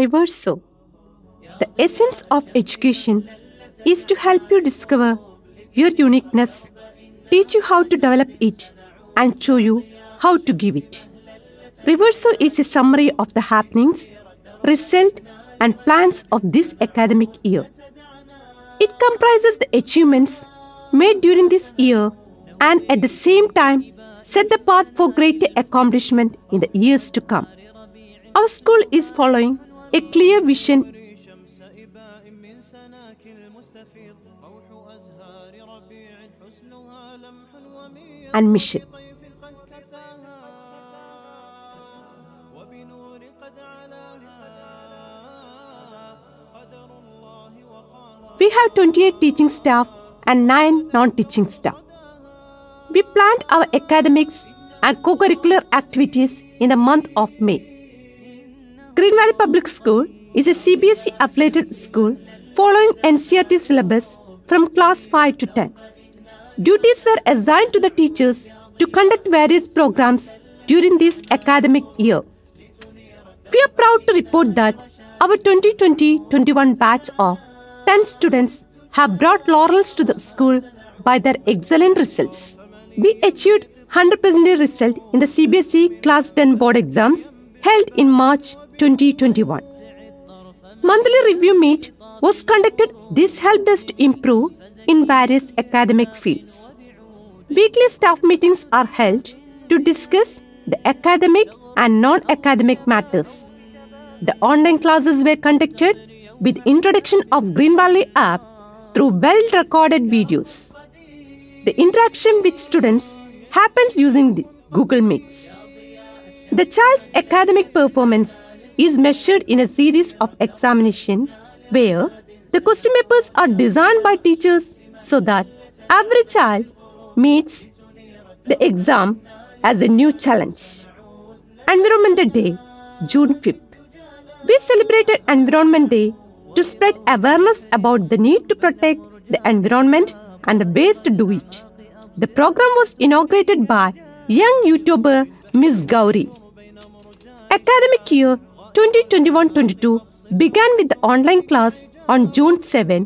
Reverso. The essence of education is to help you discover your uniqueness, teach you how to develop it, and show you how to give it. Reverso is a summary of the happenings, result, and plans of this academic year. It comprises the achievements made during this year and at the same time set the path for greater accomplishment in the years to come. Our school is following a clear vision. And mission. We have 28 teaching staff and 9 non teaching staff. We planned our academics and co curricular activities in the month of May. Green Valley Public School is a CBSE affiliated school following NCRT syllabus from class 5 to 10. Duties were assigned to the teachers to conduct various programs during this academic year. We are proud to report that our 2020-21 batch of 10 students have brought laurels to the school by their excellent results. We achieved 100% result in the CBSE Class 10 board exams held in March 2021. Monthly review meet was conducted. This helped us to improve in various academic fields. Weekly staff meetings are held to discuss the academic and non-academic matters. The online classes were conducted with introduction of Green Valley app through well-recorded videos. The interaction with students happens using the Google Meets. The child's academic performance is measured in a series of examination where the question papers are designed by teachers so that every child meets the exam as a new challenge. Environmental Day, June 5th. We celebrated Environment Day to spread awareness about the need to protect the environment and the ways to do it. The program was inaugurated by young YouTuber Miss Gauri. Academic year 2021-22 began with the online class on June 7,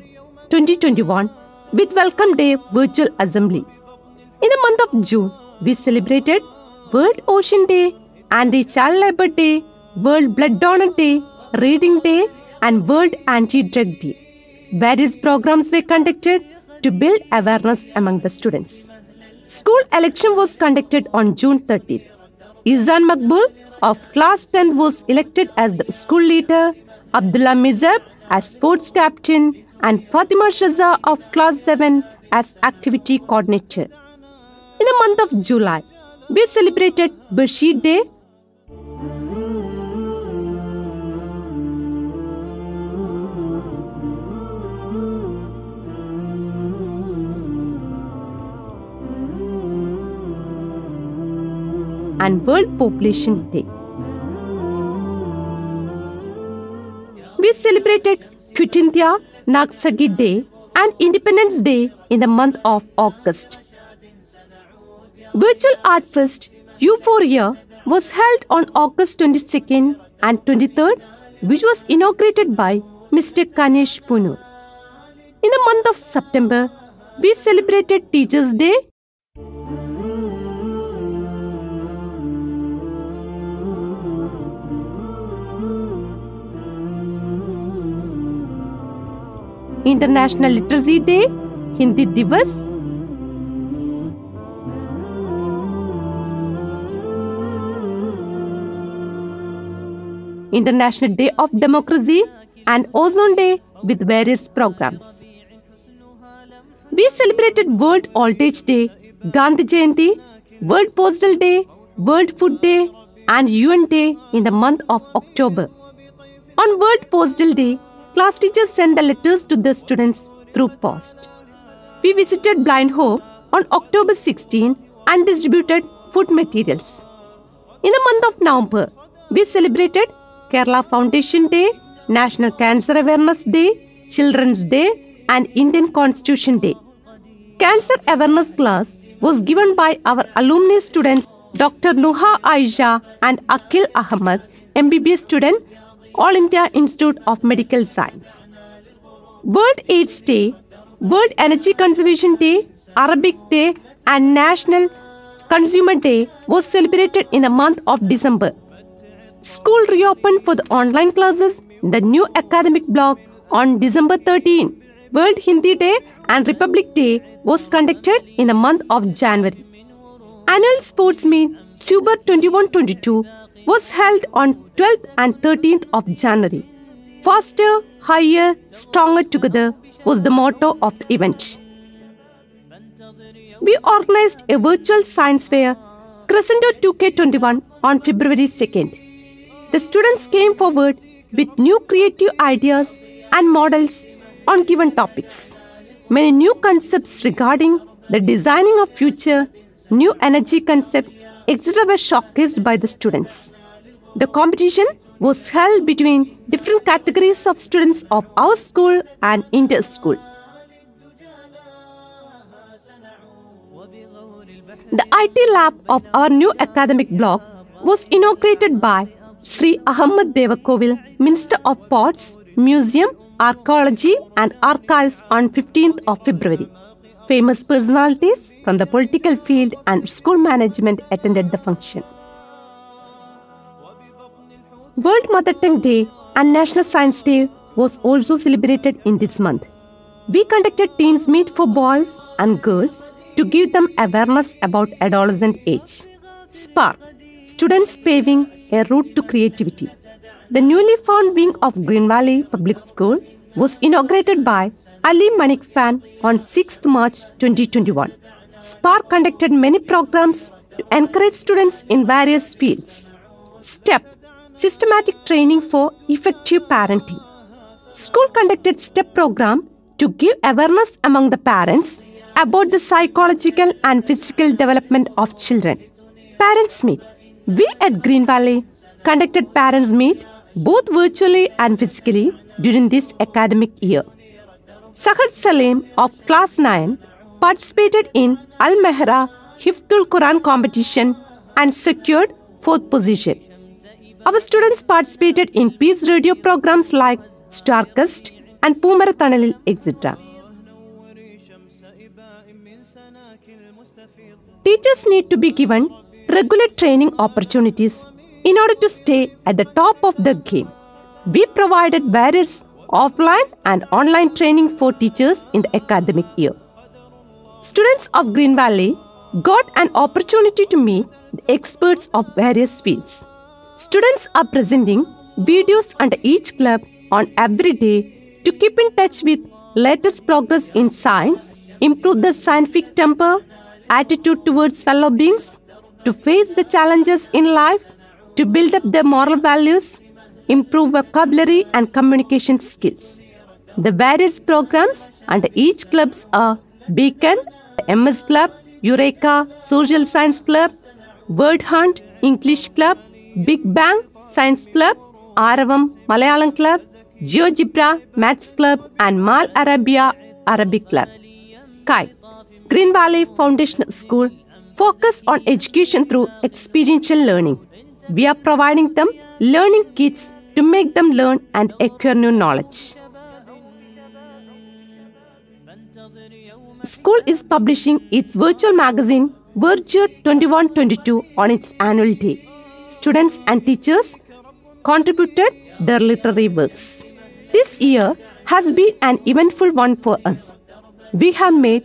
2021 with Welcome Day Virtual Assembly. In the month of June, we celebrated World Ocean Day, Anti-Child Labor Day, World Blood Donor Day, Reading Day, and World Anti-Drug Day. Various programs were conducted to build awareness among the students. School election was conducted on June 30th. Izan Makbul of class 10 was elected as the school leader, Abdullah Mizab as sports captain, and Fatima Shaza of class 7 as activity coordinator. In the month of July, we celebrated Bashir Day, and World Population Day. Celebrated Quit India, Nagasaki Day, and Independence Day in the month of August. Virtual Art Fest Euphoria was held on August 22nd and 23rd, which was inaugurated by Mr. Kanesh Punoor. In the month of September, we celebrated Teachers' Day International Literacy Day, Hindi Divas, International Day of Democracy, and Ozone Day with various programs. We celebrated World Old Age Day, Gandhi Jayanti, World Postal Day, World Food Day, and UN Day in the month of October. On World Postal Day, class teachers sent the letters to the students through post. We visited Blind Hope on October 16 and distributed food materials. In the month of November, we celebrated Kerala Foundation Day, National Cancer Awareness Day, Children's Day, and Indian Constitution Day. Cancer awareness class was given by our alumni students Dr. Nuha Aisha and Akil Ahmad, MBBS student, All India Institute of Medical Science. World AIDS Day, World Energy Conservation Day, Arabic Day, and National Consumer Day was celebrated in the month of December. School reopened for the online classes the new academic block on December 13. World Hindi Day and Republic Day was conducted in the month of January. Annual sports meet Super 21-22 was held on 12th and 13th of January. Faster, higher, stronger together was the motto of the event. We organized a virtual science fair, Crescendo 2K21, on February 2nd. The students came forward with new creative ideas and models on given topics. Many new concepts regarding the designing of future, new energy concept, etc. were showcased by the students. The competition was held between different categories of students of our school and inter school. The IT lab of our new academic block was inaugurated by Sri Ahmad Devarkovil, Minister of Ports, Museum, Archaeology and Archives on 15th of February. Famous personalities from the political field and school management attended the function. World Mother Tongue Day and National Science Day was also celebrated in this month. We conducted teams meet for boys and girls to give them awareness about adolescent age. Spark Students paving a route to creativity. The newly found wing of Green Valley Public School was inaugurated by Ali Manikfan on 6th March 2021. Spark conducted many programs to encourage students in various fields. STEP Systematic Training for Effective Parenting. School conducted STEP program to give awareness among the parents about the psychological and physical development of children. Parents Meet. We at Green Valley conducted Parents Meet both virtually and physically during this academic year. Sahad Salim of Class 9 participated in Al Mehra Hifdul Quran competition and secured 4th position. Our students participated in peace radio programs like Starcast and Pumaratanalil, etc. Teachers need to be given regular training opportunities in order to stay at the top of the game. We provided various offline and online training for teachers in the academic year. Students of Green Valley got an opportunity to meet the experts of various fields. Students are presenting videos under each club on every day to keep in touch with latest progress in science, improve the scientific temper, attitude towards fellow beings, to face the challenges in life, to build up their moral values, improve vocabulary and communication skills. The various programs under each clubs are Beacon, MS Club, Eureka, Social Science Club, Word Hunt, English Club, Big Bang, Science Club, Aravam, Malayalam Club, GeoGebra, Maths Club, and Mal Arabia, Arabic Club. Kai, Green Valley Foundation School focus on education through experiential learning. We are providing them learning kits to make them learn and acquire new knowledge. School is publishing its virtual magazine Virtue 2122 on its annual day. Students and teachers contributed their literary works. This year has been an eventful one for us. We have made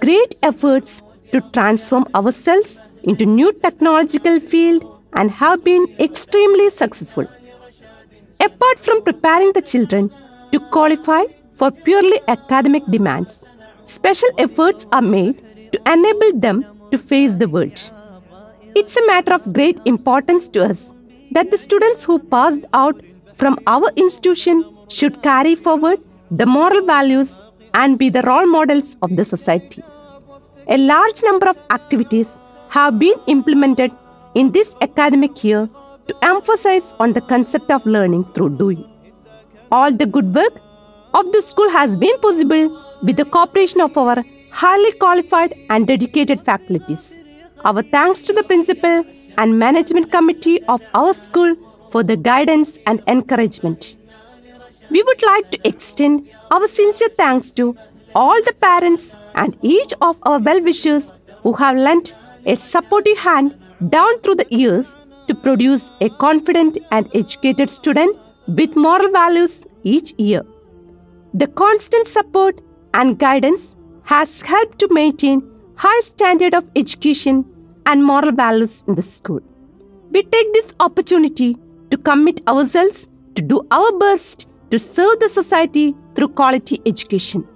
great efforts to transform ourselves into new technological field and have been extremely successful. Apart from preparing the children to qualify for purely academic demands, special efforts are made to enable them to face the world. It's a matter of great importance to us that the students who passed out from our institution should carry forward the moral values and be the role models of the society. A large number of activities have been implemented in this academic year to emphasize on the concept of learning through doing. All the good work of the school has been possible with the cooperation of our highly qualified and dedicated faculties. Our thanks to the principal and management committee of our school for the guidance and encouragement. We would like to extend our sincere thanks to all the parents and each of our well wishers who have lent a supportive hand down through the years to produce a confident and educated student with moral values each year. The constant support and guidance has helped to maintain high standard of education and moral values in the school. We take this opportunity to commit ourselves to do our best to serve the society through quality education.